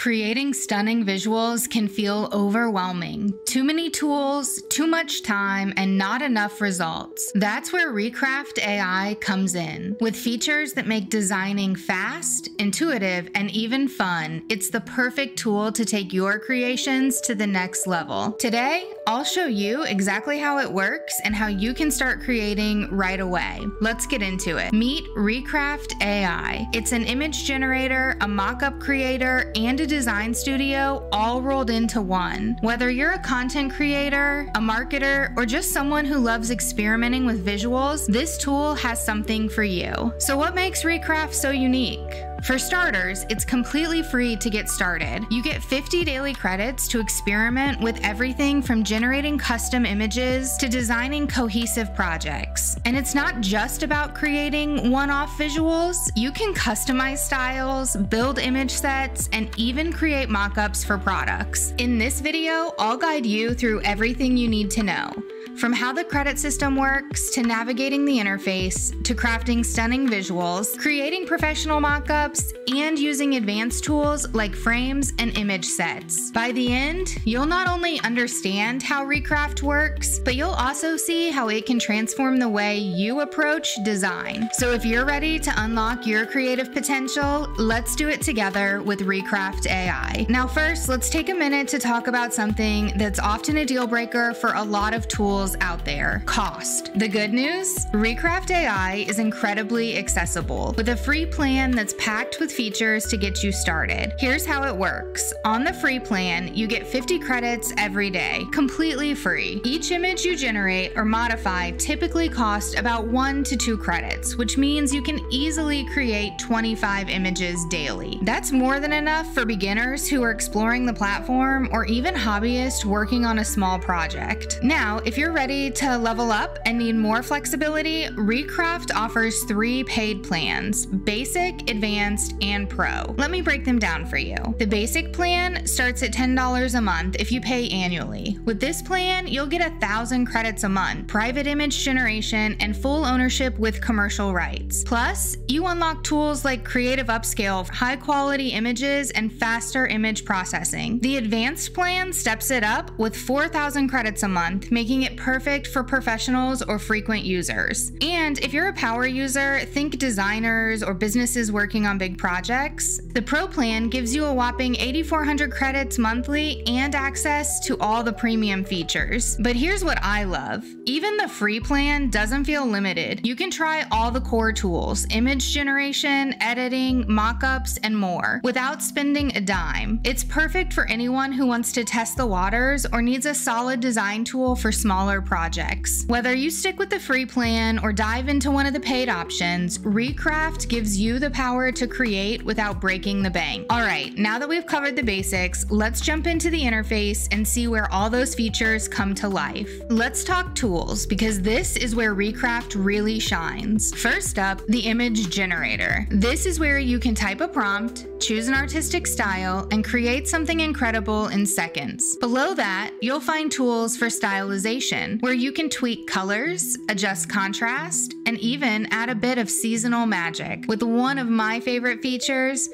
Creating stunning visuals can feel overwhelming. Too many tools, too much time, and not enough results. That's where Recraft AI comes in. With features that make designing fast, intuitive, and even fun, it's the perfect tool to take your creations to the next level. Today, I'll show you exactly how it works and how you can start creating right away. Let's get into it. Meet Recraft AI. It's an image generator, a mockup creator, and a design studio all rolled into one. Whether you're a content creator, a marketer, or just someone who loves experimenting with visuals, this tool has something for you. So, what makes Recraft so unique? For starters, it's completely free to get started. You get 50 daily credits to experiment with everything from generating custom images to designing cohesive projects. And it's not just about creating one off visuals, you can customize styles, build image sets, and even create mockups for products. In this video, I'll guide you through everything you need to know. From how the credit system works, to navigating the interface, to crafting stunning visuals, creating professional mockups, and using advanced tools like frames and image sets. By the end, you'll not only understand how Recraft works, but you'll also see how it can transform the way you approach design. So if you're ready to unlock your creative potential, let's do it together with Recraft AI. Now, first, let's take a minute to talk about something that's often a deal breaker for a lot of tools tools out there. Cost. The good news? Recraft AI is incredibly accessible with a free plan that's packed with features to get you started. Here's how it works. On the free plan, you get 50 credits every day, completely free. Each image you generate or modify typically costs about 1 to 2 credits, which means you can easily create 25 images daily. That's more than enough for beginners who are exploring the platform or even hobbyists working on a small project. Now, if you're ready to level up and need more flexibility, Recraft offers three paid plans Basic, Advanced, and Pro. Let me break them down for you. The basic plan starts at $10 a month if you pay annually. With this plan, you'll get a thousand credits a month, private image generation, and full ownership with commercial rights. Plus, you unlock tools like Creative Upscale, high quality images, and faster image processing. The advanced plan steps it up with 4,000 credits a month, making it perfect for professionals or frequent users. And if you're a power user, think designers or businesses working on big projects, the Pro plan gives you a whopping 8,400 credits monthly and access to all the premium features. But here's what I love even the free plan doesn't feel limited. You can try all the core tools image generation, editing, mockups, and more without spending a dime. It's perfect for anyone who wants to test the waters or needs a solid design tool for smaller projects. Whether you stick with the free plan or dive into one of the paid options, Recraft gives you the power to create without breaking the bank. All right, now that we've covered the basics, let's jump into the interface and see where all those features come to life. Let's talk tools because this is where Recraft really shines. First up, the image generator. This is where you can type a prompt, choose an artistic style, and create something incredible in seconds. Below that, you'll find tools for stylization where you can tweak colors, adjust contrast, and even add a bit of seasonal magic. With one of my favorite features,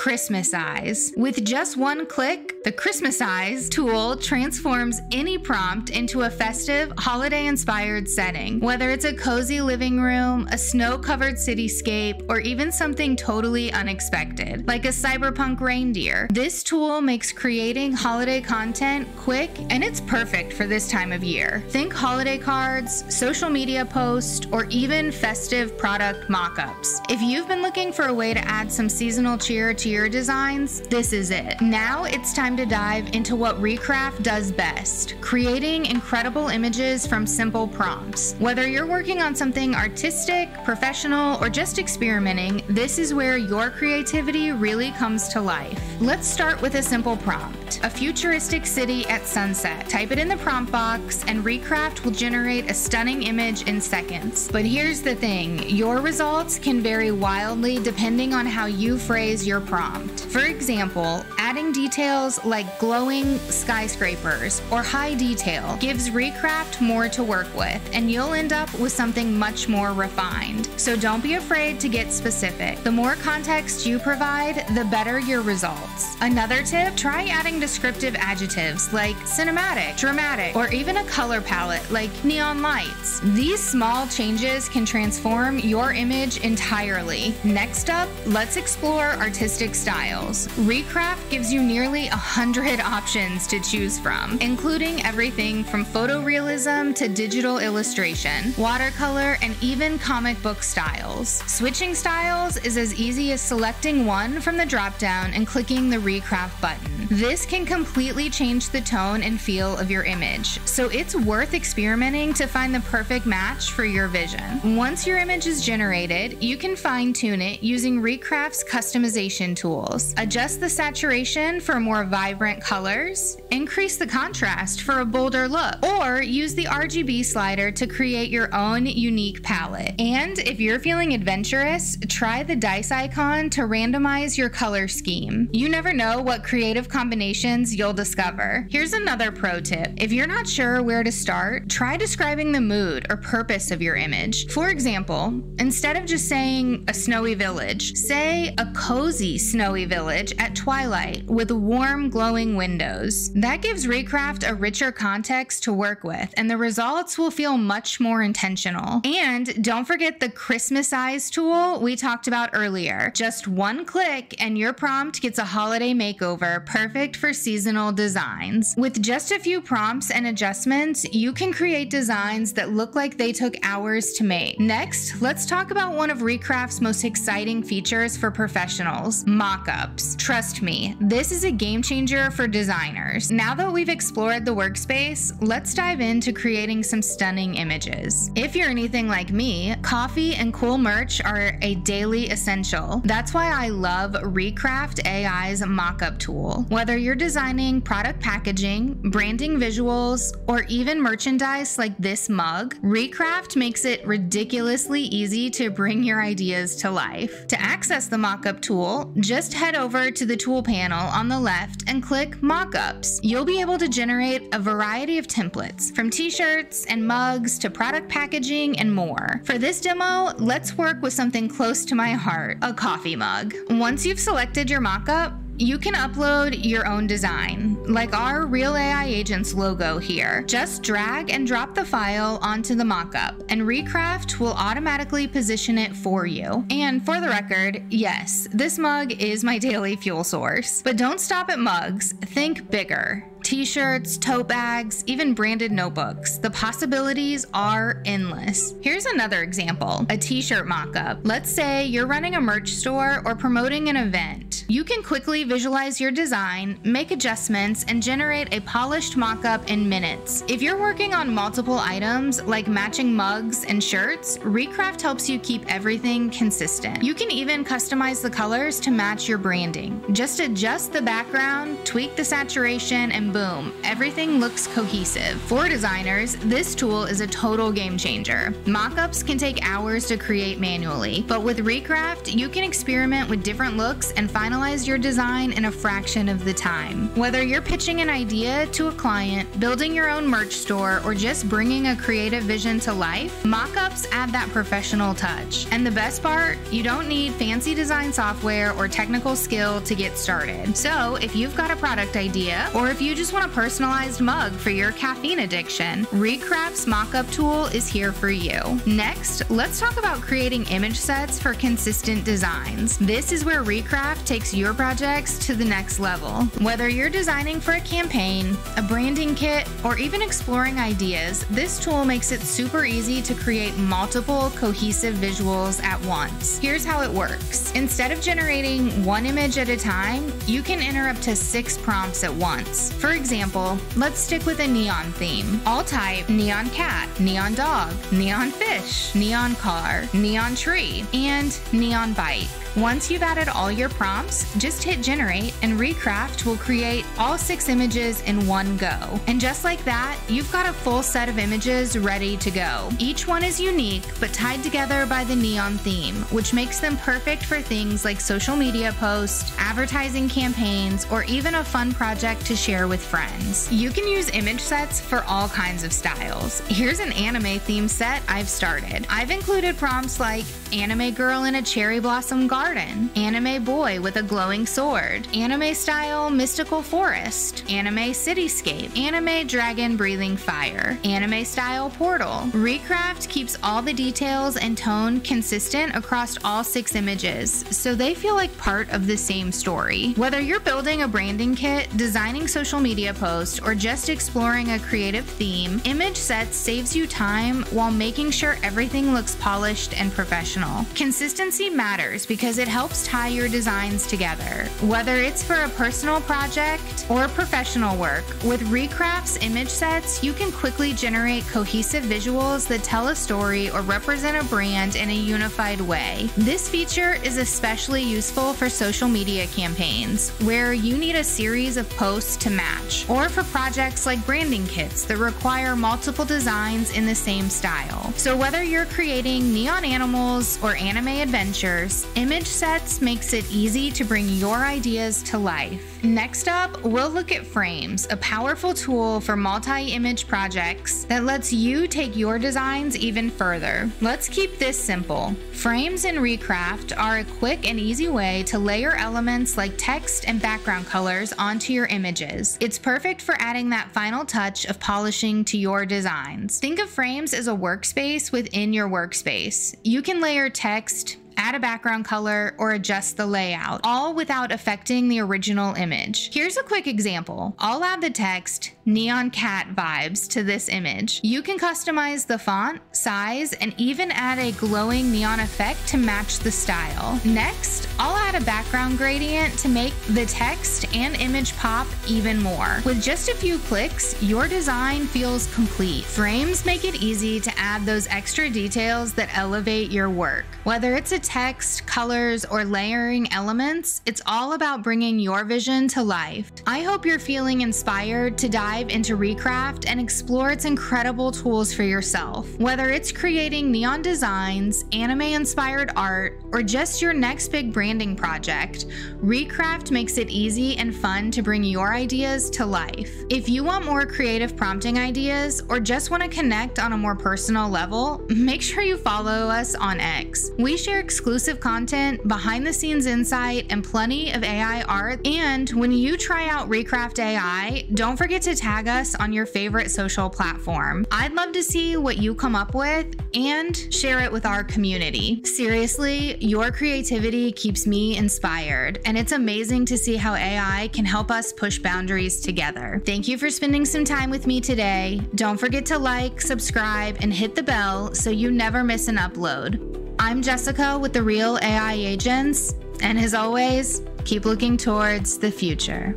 Christmas Eyes. With just one click, the Christmas Eyes tool transforms any prompt into a festive, holiday inspired setting. Whether it's a cozy living room, a snow covered cityscape, or even something totally unexpected, like a cyberpunk reindeer, this tool makes creating holiday content quick and it's perfect for this time of year. Think holiday cards, social media posts, or even festive product mock ups. If you've been looking for a way to add some seasonal cheer to your designs, this is it. Now it's time to dive into what Recraft does best creating incredible images from simple prompts. Whether you're working on something artistic, professional, or just experimenting, this is where your creativity really comes to life. Let's start with a simple prompt a futuristic city at sunset. Type it in the prompt box, and Recraft will generate a stunning image in seconds. But here's the thing your results can vary wildly depending on how you phrase your prompt. For example, Adding details like glowing skyscrapers or high detail gives Recraft more to work with, and you'll end up with something much more refined. So don't be afraid to get specific. The more context you provide, the better your results. Another tip try adding descriptive adjectives like cinematic, dramatic, or even a color palette like neon lights. These small changes can transform your image entirely. Next up, let's explore artistic styles. Recraft gives you nearly a hundred options to choose from, including everything from photorealism to digital illustration, watercolor, and even comic book styles. Switching styles is as easy as selecting one from the dropdown and clicking the Recraft button. This can completely change the tone and feel of your image, so it's worth experimenting to find the perfect match for your vision. Once your image is generated, you can fine tune it using Recraft's customization tools. Adjust the saturation for more vibrant colors, increase the contrast for a bolder look, or use the RGB slider to create your own unique palette. And if you're feeling adventurous, try the dice icon to randomize your color scheme. You never know what creative combinations you'll discover. Here's another pro tip. If you're not sure where to start, try describing the mood or purpose of your image. For example, instead of just saying a snowy village, say a cozy snowy village at twilight with warm glowing windows. That gives Recraft a richer context to work with, and the results will feel much more intentional. And don't forget the Christmas eyes tool we talked about earlier. Just one click and your prompt gets a holiday makeover perfect for seasonal designs. With just a few prompts and adjustments, you can create designs that look like they took hours to make. Next, let's talk about one of Recraft's most exciting features for professionals mockups. Trust me, this is a game changer for designers. Now that we've explored the workspace, let's dive into creating some stunning images. If you're anything like me, coffee and cool merch are a daily essential. That's why I love Recraft AI's mockup tool. Whether you're designing product packaging, branding visuals, or even merchandise like this mug, Recraft makes it ridiculously easy to bring your ideas to life. To access the mockup tool, just head over to the tool panel on the left and click Mockups. You'll be able to generate a variety of templates, from t-shirts and mugs to product packaging and more. For this demo, let's work with something close to my heart, a coffee mug. Once you've selected your mockup, you can upload your own design, like our Real AI Agents logo here. Just drag and drop the file onto the mockup, and Recraft will automatically position it for you. And for the record, yes, this mug is my daily fuel source. But don't stop at mugs, think bigger t shirts, tote bags, even branded notebooks. The possibilities are endless. Here's another example a t shirt mock up. Let's say you're running a merch store or promoting an event. You can quickly visualize your design, make adjustments, and generate a polished mock up in minutes. If you're working on multiple items like matching mugs and shirts, Recraft helps you keep everything consistent. You can even customize the colors to match your branding. Just adjust the background, tweak the saturation, and boom, everything looks cohesive. For designers, this tool is a total game changer. Mockups can take hours to create manually, but with Recraft, you can experiment with different looks and finalize your design in a fraction of the time. Whether you're pitching an idea to a client, building your own merch store, or just bringing a creative vision to life, mockups add that professional touch. And the best part, you don't need fancy design software or technical skill to get started. So, if you've got a product idea, or if you just want a personalized mug for your caffeine addiction, Recraft's mockup tool is here for you. Next, let's talk about creating image sets for consistent designs. This is where Recraft takes your projects to the next level. Whether you're designing for a campaign, a branding kit, or even exploring ideas, this tool makes it super easy to create multiple cohesive visuals at once. Here's how it works. Instead of generating one image at a time, you can enter up to six prompts at once. For example, let's stick with a neon theme. I'll type neon cat, neon dog, neon fish, neon car, neon tree, and neon bike. Once you've added all your prompts, just hit generate and Recraft will create all six images in one go. And just like that, you've got a full set of images ready to go. Each one is unique, but tied together by the neon theme, which makes them perfect for things like social media posts, advertising campaigns, or even a fun project to share with friends. You can use image sets for all kinds of styles. Here's an anime theme set I've started. I've included prompts like anime girl in a cherry blossom garden, anime boy with a glowing sword, anime style mystical forest, anime cityscape, anime dragon breathing fire, anime style portal. Recraft keeps all the details and tone consistent across all six images, so they feel like part of the same story. Whether you're building a branding kit, designing social media posts, or just exploring a creative theme, image sets saves you time while making sure everything looks polished and professional. Consistency matters because it helps tie your designs together. Whether it's for a personal project or professional work, with Recraft's image sets, you can quickly generate cohesive visuals that tell a story or represent a brand in a unified way. This feature is especially useful for social media campaigns, where you need a series of posts to match, or for projects like branding kits that require multiple designs in the same style. So whether you're creating neon animals or anime adventures, image sets makes it easy to bring your ideas to life. Next up, we'll look at Frames, a powerful tool for multi-image projects that lets you take your designs even further. Let's keep this simple. Frames in Recraft are a quick and easy way to layer elements like text and background colors onto your images. It's perfect for adding that final touch of polishing to your designs. Think of Frames as a workspace within your workspace. You can layer text, add a background color, or adjust the layout, all without affecting the original image. Here's a quick example. I'll add the text neon cat vibes to this image. You can customize the font, size, and even add a glowing neon effect to match the style. Next, I'll add a background gradient to make the text and image pop even more. With just a few clicks, your design feels complete. Frames make it easy to add those extra details that elevate your work. Whether it's a text, colors, or layering elements, it's all about bringing your vision to life. I hope you're feeling inspired to dive into Recraft and explore its incredible tools for yourself. Whether it's creating neon designs, anime inspired art, or just your next big branding project, Recraft makes it easy and fun to bring your ideas to life. If you want more creative prompting ideas or just want to connect on a more personal level, make sure you follow us on X. We share exclusive content, behind the scenes insight, and plenty of AI art. And when you try out Recraft AI, don't forget to tag us on your favorite social platform. I'd love to see what you come up with and share it with our community. Seriously, your creativity keeps me inspired, and it's amazing to see how AI can help us push boundaries together. Thank you for spending some time with me today. Don't forget to like, subscribe, and hit the bell so you never miss an upload. I'm Jessica with the Real AI Agents, and as always, keep looking towards the future.